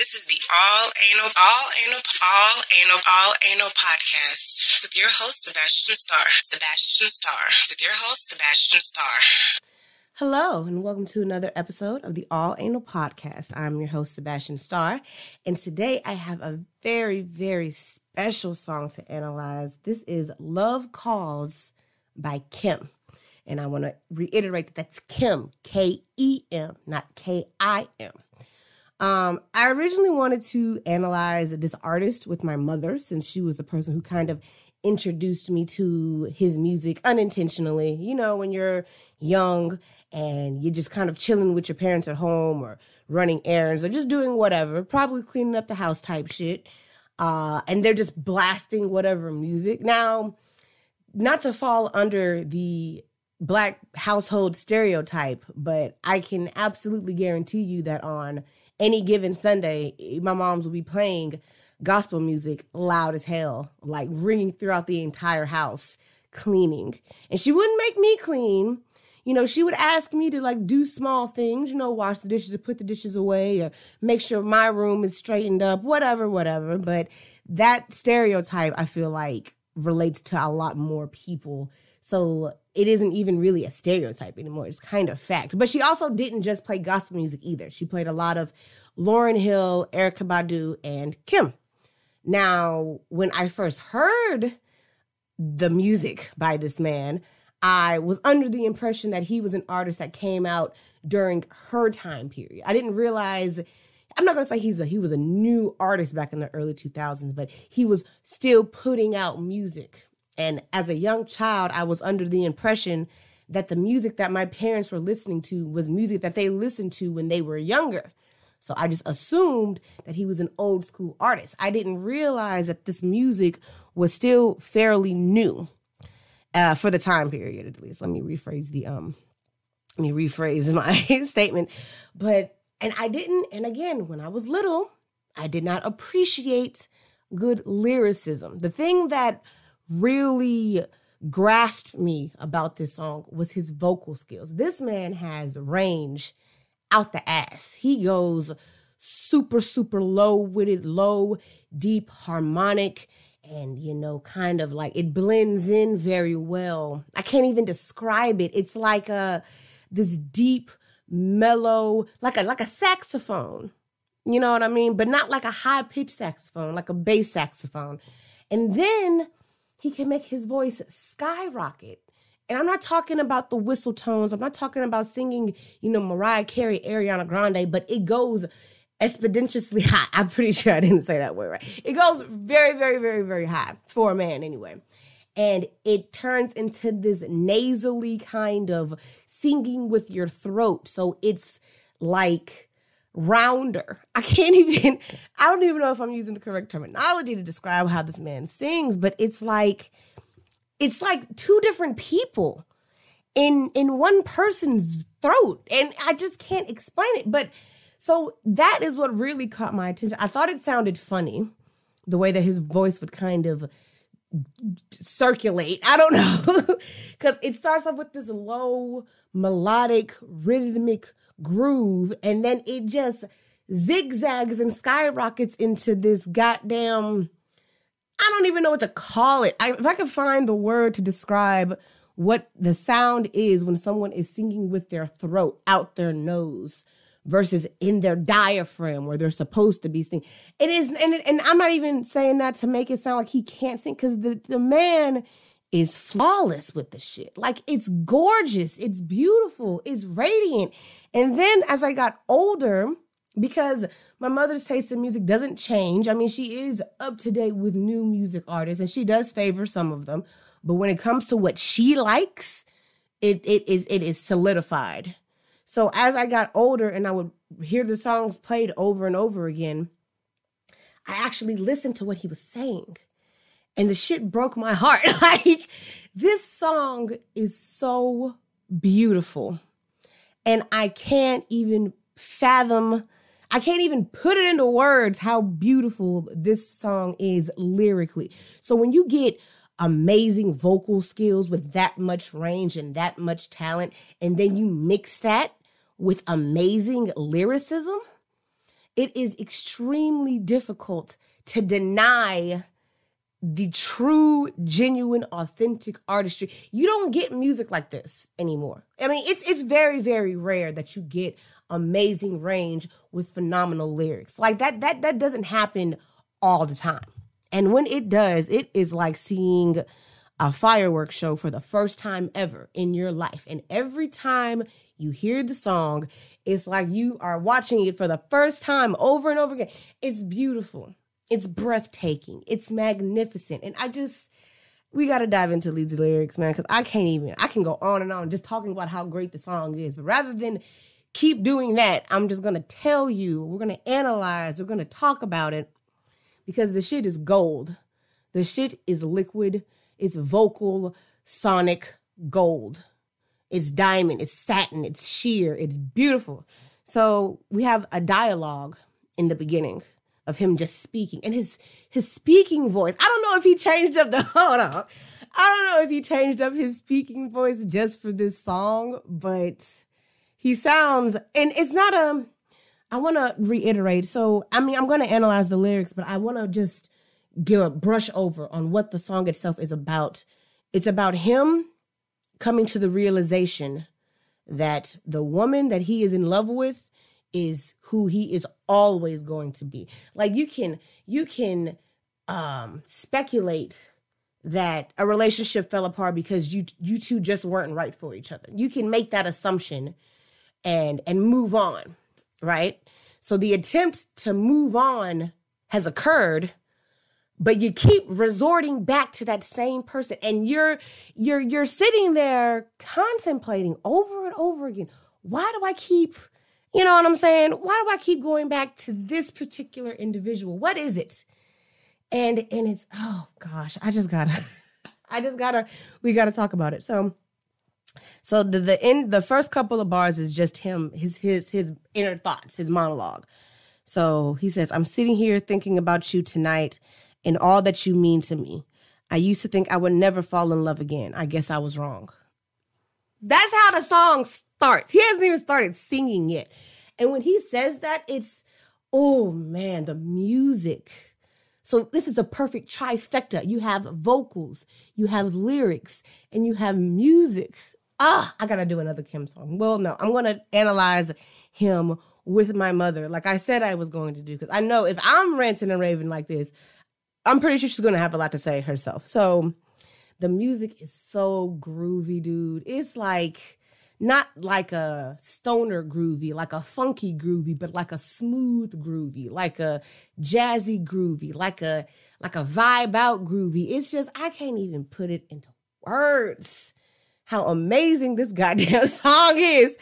This is the All Anal, All Anal, All Anal, All Anal podcast with your host, Sebastian Star. Sebastian Star. With your host, Sebastian Star. Hello, and welcome to another episode of the All Anal Podcast. I'm your host, Sebastian Star, and today I have a very, very special song to analyze. This is Love Calls by Kem. And I want to reiterate that that's Kem, K E M, not K I M. Um, I originally wanted to analyze this artist with my mother since she was the person who kind of introduced me to his music unintentionally. You know, when you're young and you're just kind of chilling with your parents at home or running errands or just doing whatever, probably cleaning up the house type shit. Uh, and they're just blasting whatever music. Now, not to fall under the black household stereotype, but I can absolutely guarantee you that on any given Sunday, eh, my moms would be playing gospel music loud as hell, like ringing throughout the entire house, cleaning. And she wouldn't make me clean. You know, she would ask me to like do small things, you know, wash the dishes or put the dishes away or make sure my room is straightened up, whatever, whatever. But that stereotype, I feel like, relates to a lot more people. So it isn't even really a stereotype anymore. It's kind of fact. But she also didn't just play gospel music either. She played a lot of Lauryn Hill, Erykah Badu, and Kem. Now, when I first heard the music by this man, I was under the impression that he was an artist that came out during her time period. I didn't realize I'm not going to say he's a he was a new artist back in the early 2000s, but he was still putting out music and as a young child, I was under the impression that the music that my parents were listening to was music that they listened to when they were younger. So I just assumed that he was an old school artist. I didn't realize that this music was still fairly new uh, for the time period, at least. Let me rephrase the um, let me rephrase my statement. But and I didn't. And again, when I was little, I did not appreciate good lyricism. The thing that really grasped me about this song was his vocal skills. This man has range out the ass. He goes super, super low with it, low, deep, harmonic, and you know, kind of like it blends in very well. I can't even describe it. It's like a this deep, mellow, like a like a saxophone. You know what I mean? But not like a high pitched saxophone, like a bass saxophone. And then he can make his voice skyrocket. And I'm not talking about the whistle tones. I'm not talking about singing, you know, Mariah Carey, Ariana Grande, but it goes exponentially high. I'm pretty sure I didn't say that word right. It goes very, very, very, very high for a man anyway. And it turns into this nasally kind of singing with your throat. So it's like rounder. I can't even, I don't even know if I'm using the correct terminology to describe how this man sings, but it's like, it's like two different people in in one person's throat. And i just can't explain it. But so that is what really caught my attention. I thought it sounded funny the way that his voice would kind of circulate. I don't know. Because it starts off with this low melodic rhythmic groove and then it just zigzags and skyrockets into this goddamn I don't even know what to call it. I, if I could find the word to describe what the sound is when someone is singing with their throat out their nose versus in their diaphragm where they're supposed to be singing. It is, and, and I'm not even saying that to make it sound like he can't sing because the, the man is flawless with the shit. Like it's gorgeous, it's beautiful, it's radiant. And then as I got older, because my mother's taste in music doesn't change. I mean, she is up to date with new music artists and she does favor some of them. But when it comes to what she likes, it it is it is solidified. So as I got older and I would hear the songs played over and over again, I actually listened to what he was saying and the shit broke my heart. like this song is so beautiful. And I can't even fathom I can't even put it into words how beautiful this song is lyrically. So when you get amazing vocal skills with that much range and that much talent and then you mix that with amazing lyricism, it is extremely difficult to deny the true, genuine, authentic artistry. You don't get music like this anymore. I mean, it's it's very, very rare that you get amazing range with phenomenal lyrics. Like that, that that doesn't happen all the time. And when it does, it is like seeing a fireworks show for the first time ever in your life. And every time you hear the song, it's like you are watching it for the first time over and over again. It's beautiful. It's breathtaking. It's magnificent. And I just, we got to dive into these lyrics, man, because I can't even, I can go on and on just talking about how great the song is. But rather than keep doing that, I'm just going to tell you, we're going to analyze, we're going to talk about it because the shit is gold. The shit is liquid, it's vocal, sonic gold. It's diamond, it's satin, it's sheer, it's beautiful. So we have a dialogue in the beginning of him just speaking and his his speaking voice. I don't know if he changed up the hold on. I don't know if he changed up his speaking voice just for this song, but he sounds and it's not a I want to reiterate. So, I mean, I'm going to analyze the lyrics, but I want to just give a brush over on what the song itself is about. It's about him coming to the realization that the woman that he is in love with is who he is always going to be. Like you can you can um speculate that a relationship fell apart because you you two just weren't right for each other. You can make that assumption and and move on, right? So the attempt to move on has occurred but you keep resorting back to that same person and you're you're you're sitting there contemplating over and over again why do i keep you know what i'm saying why do i keep going back to this particular individual what is it and and it's oh gosh i just gotta i just gotta we gotta talk about it so so the the end the first couple of bars is just him his his his inner thoughts his monologue so he says i'm sitting here thinking about you tonight and all that you mean to me. I used to think I would never fall in love again. I guess I was wrong. That's how the song starts. He hasn't even started singing yet. And when he says that, it's, oh man, the music. So this is a perfect trifecta. You have vocals, you have lyrics, and you have music. Ah, I gotta do another Kem song. Well, no, I'm gonna analyze him with my mother, like I said I was going to do, because I know if I'm ranting and raving like this, I'm pretty sure she's gonna have a lot to say herself. So the music is so groovy, dude. It's like not like a stoner groovy, like a funky groovy, but like a smooth groovy, like a jazzy groovy, like a like a vibe out groovy. It's just I can't even put it into words how amazing this goddamn song is.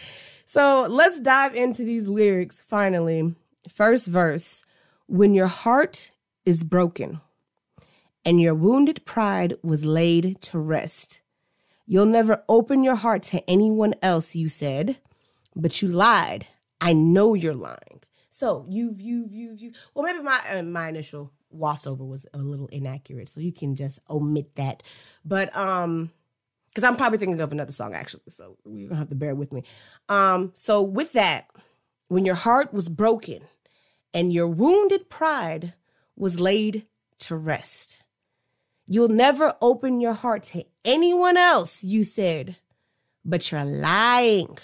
So let's dive into these lyrics finally. First verse When your heart is broken, and your wounded pride was laid to rest. You'll never open your heart to anyone else, you said, but you lied. I know you're lying. So you, you, you, you. Well, maybe my uh, my initial wafts over was a little inaccurate, so you can just omit that. But um, because I'm probably thinking of another song actually, so you're gonna have to bear with me. Um, so with that, when your heart was broken and your wounded pride was laid to rest. You'll never open your heart to anyone else, you said, but you're lying.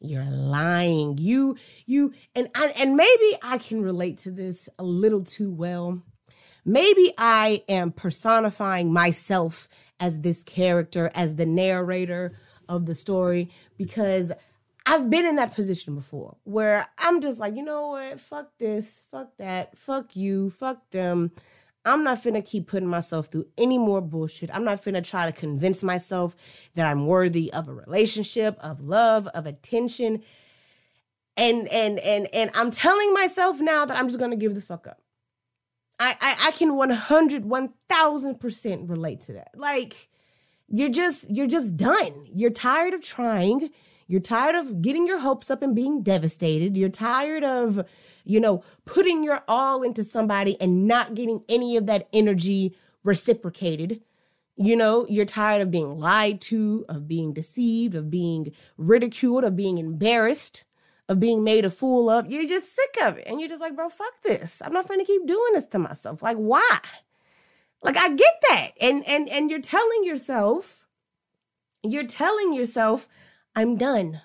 You're lying. You, you, and, and, and maybe I can relate to this a little too well. Maybe I am personifying myself as this character, as the narrator of the story, because I've been in that position before where I'm just like, you know what? Fuck this, fuck that, fuck you, fuck them. I'm not finna keep putting myself through any more bullshit. I'm not finna try to convince myself that I'm worthy of a relationship, of love, of attention. And and and and I'm telling myself now that I'm just gonna give the fuck up. I I, I can 100, 1000% relate to that. Like you're just you're just done. You're tired of trying. You're tired of getting your hopes up and being devastated. You're tired of you know, putting your all into somebody and not getting any of that energy reciprocated. You know, you're tired of being lied to, of being deceived, of being ridiculed, of being embarrassed, of being made a fool of, you're just sick of it. And you're just like, bro, fuck this. I'm not gonna keep doing this to myself. Like, why? Like I get that. And and and you're telling yourself, you're telling yourself, I'm done.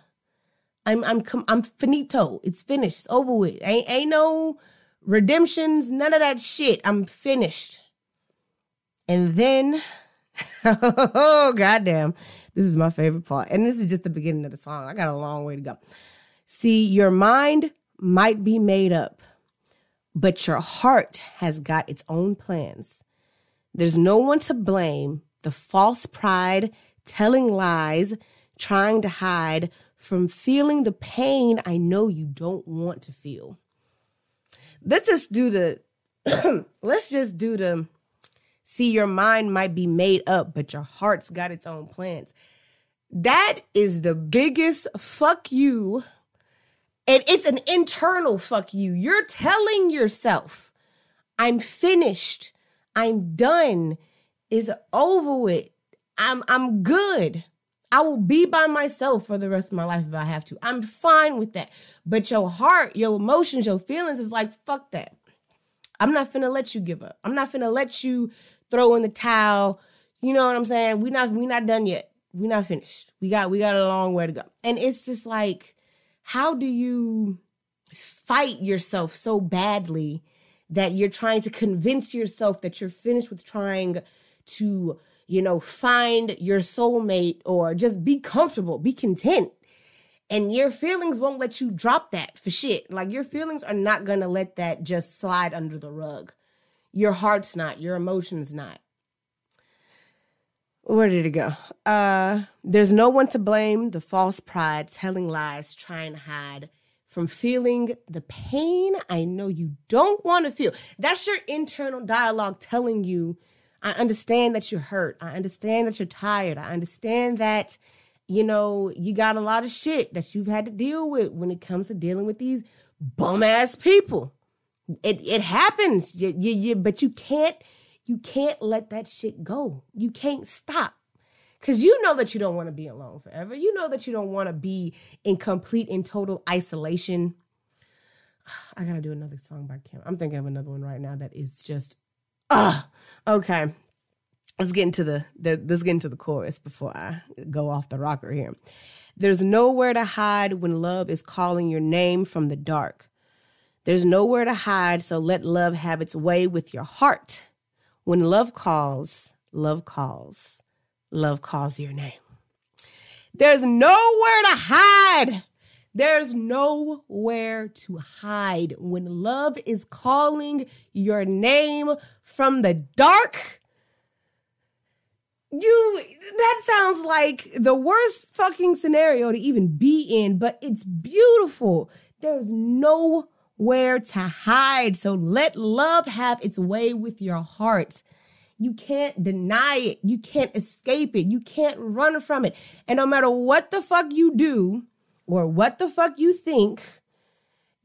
I'm I'm I'm finito. It's finished. It's over with. Ain't ain't no redemptions, none of that shit. I'm finished. And then, oh goddamn, this is my favorite part. And this is just the beginning of the song. I got a long way to go. See, your mind might be made up, but your heart has got its own plans. There's no one to blame. The false pride, telling lies, trying to hide from feeling the pain I know you don't want to feel. Let's just do the, let's just do the, see, your mind might be made up, but your heart's got its own plans. That is the biggest fuck you and it's an internal fuck you. You're telling yourself, I'm finished. I'm done. It's over with. I'm I'm good. I will be by myself for the rest of my life if I have to. I'm fine with that. But your heart, your emotions, your feelings is like, fuck that. I'm not finna let you give up. I'm not finna let you throw in the towel. You know what I'm saying? We not we not done yet. We not finished. We got we got a long way to go. And it's just like how do you fight yourself so badly that you're trying to convince yourself that you're finished with trying to, you know, find your soulmate or just be comfortable, be content. And your feelings won't let you drop that for shit. Like your feelings are not going to let that just slide under the rug. Your heart's not, your emotions not where did it go? Uh, there's no one to blame. The false pride, telling lies, trying to hide from feeling the pain I know you don't want to feel. That's your internal dialogue telling you, I understand that you're hurt. I understand that you're tired. I understand that, you know, you got a lot of shit that you've had to deal with when it comes to dealing with these bum ass people. It it happens. You, you, you, but you can't you can't let that shit go. You can't stop. Because you know that you don't want to be alone forever. You know that you don't want to be in complete and total isolation. I gotta do another song by Kem. I'm thinking of another one right now that is just, uh, okay. Let's get into the, the let's get into the chorus before I go off the rocker here. There's nowhere to hide when love is calling your name from the dark. There's nowhere to hide, so let love have its way with your heart. When love calls, love calls, love calls your name. There's nowhere to hide. There's nowhere to hide. When love is calling your name from the dark, you that sounds like the worst fucking scenario to even be in, but it's beautiful. There's nowhere to hide. So let love have its way with your heart. You can't deny it. You can't escape it. You can't run from it. And no matter what the fuck you do or what the fuck you think,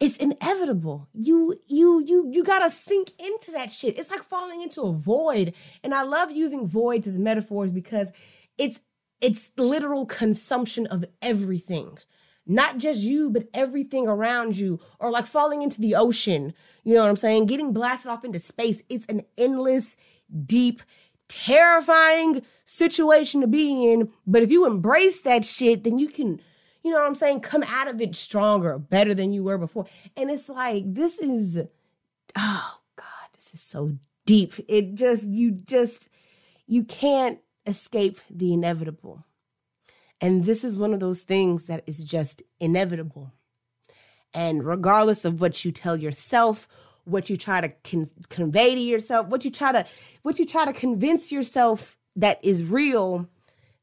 it's inevitable. You you you you got to sink into that shit. It's like falling into a void. And I love using voids as metaphors because it's it's literal consumption of everything not just you, but everything around you, or like falling into the ocean. You know what I'm saying? Getting blasted off into space. It's an endless, deep, terrifying situation to be in. But if you embrace that shit, then you can, you know what I'm saying, come out of it stronger, better than you were before. And it's like, this is, oh God, this is so deep. It just, you just, you can't escape the inevitable. And this is one of those things that is just inevitable. And regardless of what you tell yourself, what you try to con- convey to yourself, what you try to what you try to convince yourself that is real,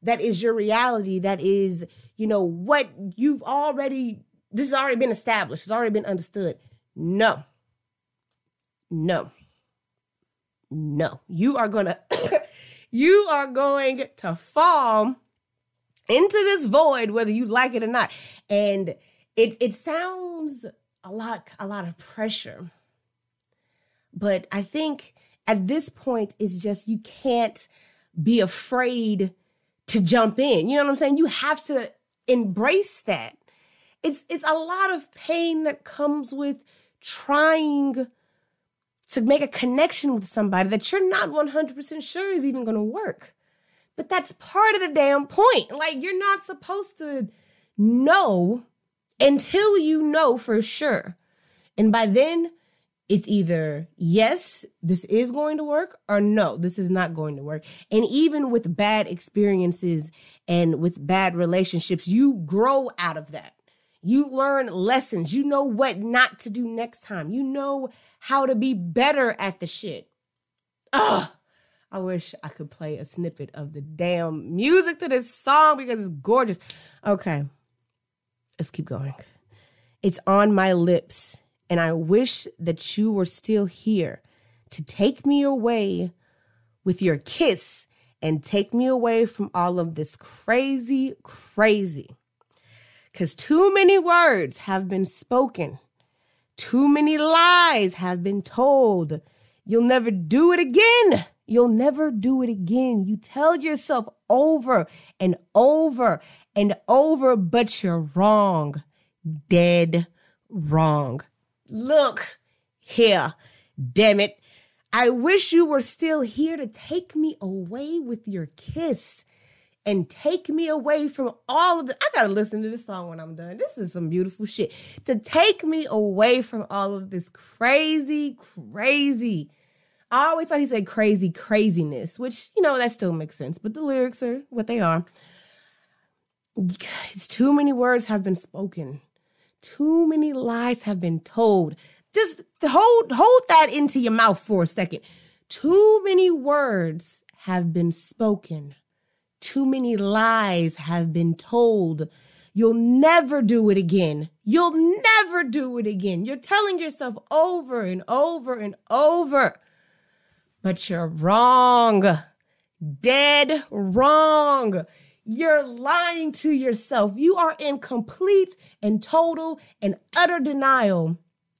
that is your reality, that is, you know, what you've already this has already been established, it's already been understood. No. No. No. You are going to you are going to fall into this void, whether you like it or not. And it it sounds a lot a lot of pressure. But I think at this point it's just you can't be afraid to jump in. You know what I'm saying? You have to embrace that. it's it's a lot of pain that comes with trying to make a connection with somebody that you're not 100% sure is even going to work. But that's part of the damn point. Like, you're not supposed to know until you know for sure. And by then, it's either yes, this is going to work, or no, this is not going to work. And even with bad experiences and with bad relationships, you grow out of that. You learn lessons. You know what not to do next time. You know how to be better at the shit. Ugh. I wish I could play a snippet of the damn music to this song because it's gorgeous. Okay. Let's keep going. It's on my lips, and I wish that you were still here to take me away with your kiss and take me away from all of this crazy, crazy because too many words have been spoken, too many lies have been told. You'll never do it again. You'll never do it again. You tell yourself over and over and over, but you're wrong. Dead wrong. Look here, damn it. I wish you were still here to take me away with your kiss and take me away from all of the. I gotta listen to this song when I'm done. This is some beautiful shit. To take me away from all of this crazy, crazy. I always thought he said crazy craziness, which, you know, that still makes sense, but the lyrics are what they are. It's too many words have been spoken. Too many lies have been told. Just hold hold that into your mouth for a second. Too many words have been spoken too many lies have been told. You'll never do it again. You'll never do it again. You're telling yourself over and over and over. But you're wrong. Dead wrong. You're lying to yourself. You are in complete and total and utter denial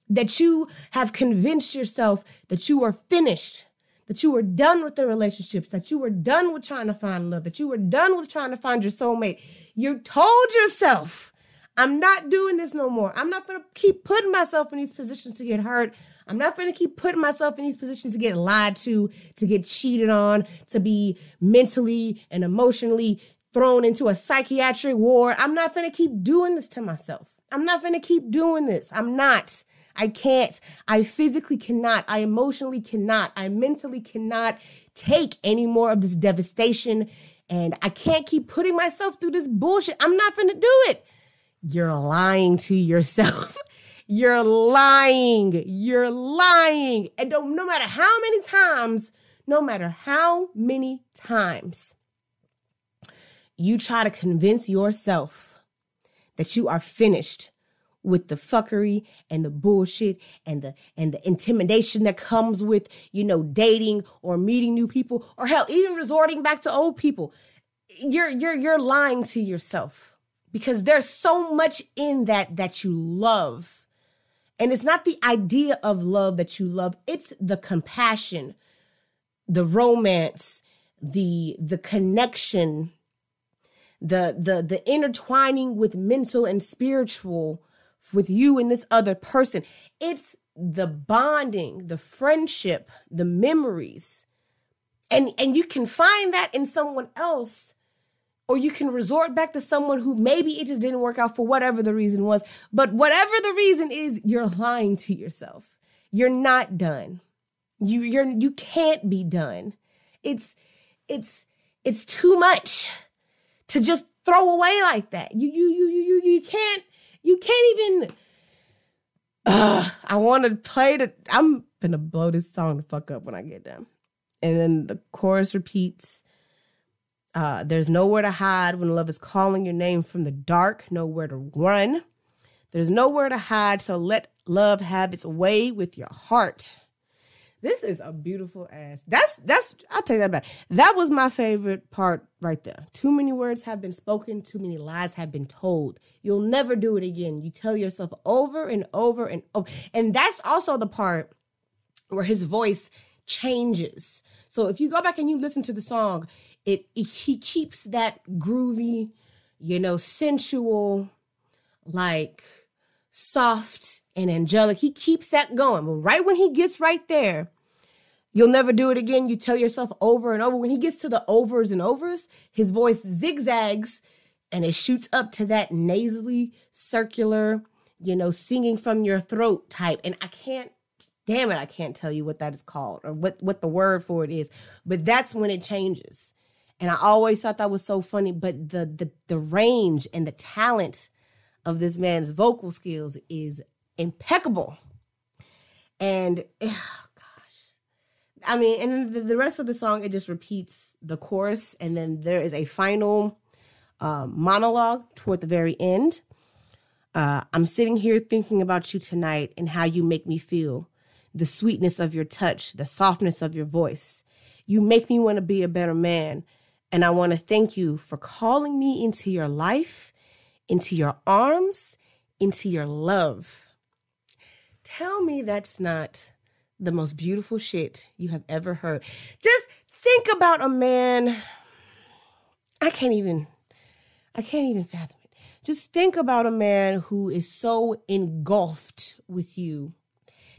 that you have convinced yourself that you are finished that you were done with the relationships, that you were done with trying to find love, that you were done with trying to find your soulmate. You told yourself, I'm not doing this no more. I'm not going to keep putting myself in these positions to get hurt. I'm not going to keep putting myself in these positions to get lied to, to get cheated on, to be mentally and emotionally thrown into a psychiatric ward. I'm not going to keep doing this to myself. I'm not going to keep doing this. I'm not. I can't. I physically cannot. I emotionally cannot. I mentally cannot take any more of this devastation. And I can't keep putting myself through this bullshit. I'm not going to do it. You're lying to yourself. You're lying. You're lying. And don't, no matter how many times, no matter how many times you try to convince yourself that you are finished with the fuckery and the bullshit and the and the intimidation that comes with you know dating or meeting new people or hell even resorting back to old people. You're you're you're lying to yourself because there's so much in that that you love. And it's not the idea of love that you love. It's the compassion the romance the the connection the the the intertwining with mental and spiritual with you and this other person. It's the bonding, the friendship, the memories. And and you can find that in someone else or you can resort back to someone who maybe it just didn't work out for whatever the reason was. But whatever the reason is, you're lying to yourself. You're not done. You you're you can't be done. It's it's it's too much to just throw away like that. You you you you you you can't you can't even. Uh, I want to play the. I'm gonna blow this song the fuck up when I get done. And then the chorus repeats. Uh, there's nowhere to hide when love is calling your name from the dark, nowhere to run. There's nowhere to hide, so let love have its way with your heart. This is a beautiful ass. That's that's I'll take that back. That was my favorite part right there. Too many words have been spoken, too many lies have been told. You'll never do it again. You tell yourself over and over and over. And that's also the part where his voice changes. So if you go back and you listen to the song, it, it he keeps that groovy, you know, sensual, like soft and angelic. He keeps that going. But right when he gets right there, you'll never do it again. You tell yourself over and over. When he gets to the overs and overs, his voice zigzags and it shoots up to that nasally, circular, you know, singing from your throat type. And I can't, damn it, I can't tell you what that is called or what, what the word for it is. But that's when it changes. And I always thought that was so funny. But the the the range and the talent of this man's vocal skills is impeccable. And oh gosh. I mean, and the, the rest of the song, it just repeats the chorus, and then there is a final um, monologue toward the very end. Uh, I'm sitting here thinking about you tonight and how you make me feel the sweetness of your touch, the softness of your voice. You make me want to be a better man. And I want to thank you for calling me into your life, into your arms, into your love. Tell me that's not the most beautiful shit you have ever heard. Just think about a man. I can't even I can't even fathom it. Just think about a man who is so engulfed with you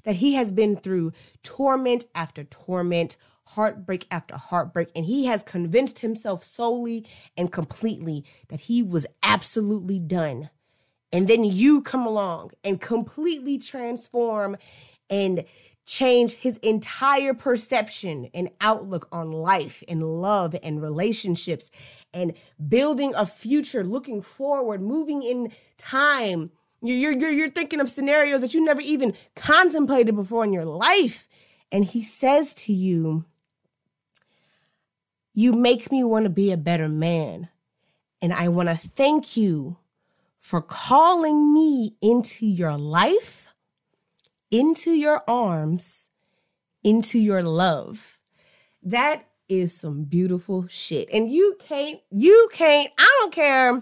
that he has been through torment after torment, heartbreak after heartbreak, and he has convinced himself solely and completely that he was absolutely done. And then you come along and completely transform and change his entire perception and outlook on life and love and relationships and building a future, looking forward, moving in time. You're, you're, you're thinking of scenarios that you never even contemplated before in your life. And he says to you, You make me want to be a better man. And I want to thank you for calling me into your life into your arms, into your love. That is some beautiful shit. And you can't, you can't, I don't care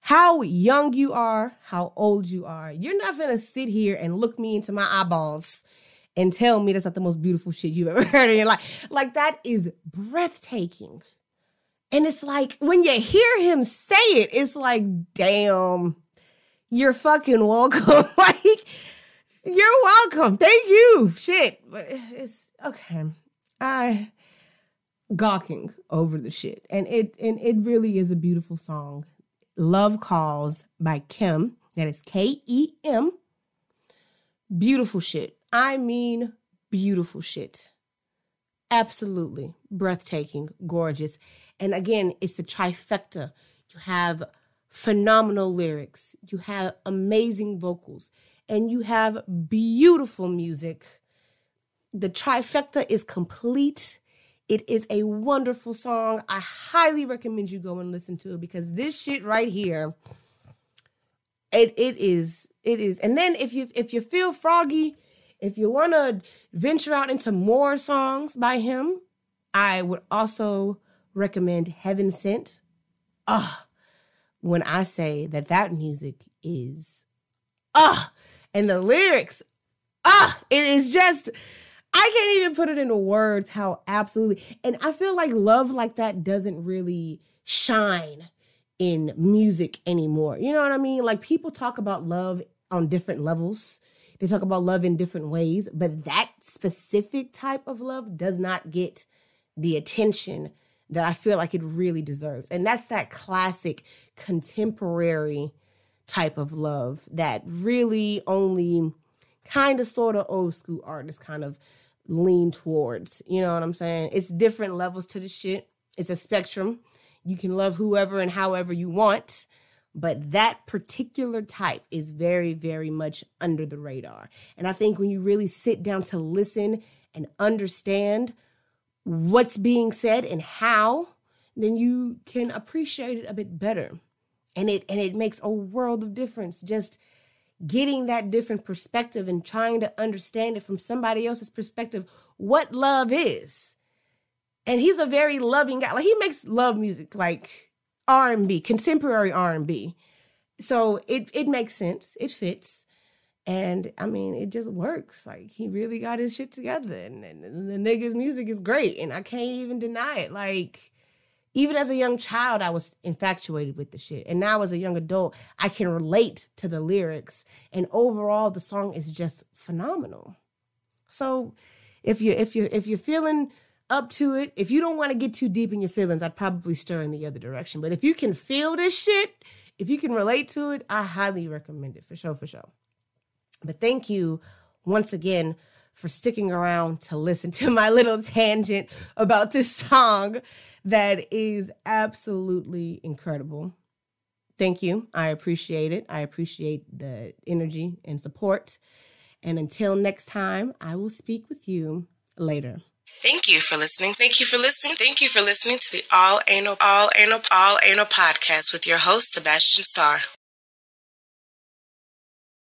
how young you are, how old you are. You're not gonna sit here and look me into my eyeballs and tell me that's not the most beautiful shit you've ever heard in your life. Like that is breathtaking. And it's like when you hear him say it, it's like, damn, you're fucking welcome. like you're welcome. Thank you. Shit. But it's okay. I gawking over the shit. And it and it really is a beautiful song. Love Calls by Kem. That is K E M. Beautiful shit. I mean beautiful shit. Absolutely breathtaking, gorgeous. And again, it's the trifecta. You have phenomenal lyrics, you have amazing vocals, and you have beautiful music. The trifecta is complete. It is a wonderful song. I highly recommend you go and listen to it because this shit right here, it it is it is. And then if you if you feel froggy, if you want to venture out into more songs by him, I would also recommend Heaven Sent. Ah, when I say that that music is ah and the lyrics, ah, it is just. I can't even put it into words how absolutely. And I feel like love like that doesn't really shine in music anymore. You know what I mean? Like people talk about love on different levels. They talk about love in different ways, but that specific type of love does not get the attention that I feel like it really deserves. And that's that classic contemporary type of love that really only kind of sort of old school artists kind of lean towards. You know what I'm saying? It's different levels to the shit. It's a spectrum. You can love whoever and however you want, but that particular type is very, very much under the radar. And I think when you really sit down to listen and understand what's being said and how, then you can appreciate it a bit better. And it and it makes a world of difference. Just getting that different perspective and trying to understand it from somebody else's perspective what love is. And he's a very loving guy. Like he makes love music like r&b contemporary r&b so it it makes sense. It fits. And i mean it just works. Like he really got his shit together. And, and, and the nigga's music is great. And i can't even deny it. Like even as a young child, I was infatuated with the shit. And now as a young adult, I can relate to the lyrics. And overall, the song is just phenomenal. So if you if you if you're feeling up to it, if you don't want to get too deep in your feelings, I'd probably stir in the other direction. But if you can feel this shit, if you can relate to it, I highly recommend it for sure, for sure. But thank you once again for sticking around to listen to my little tangent about this song that is absolutely incredible. Thank you. I appreciate it. I appreciate the energy and support. And until next time, I will speak with you later. Thank you for listening. Thank you for listening. Thank you for listening to the All Anal All Anal All Anal podcast with your host Sebastian Star.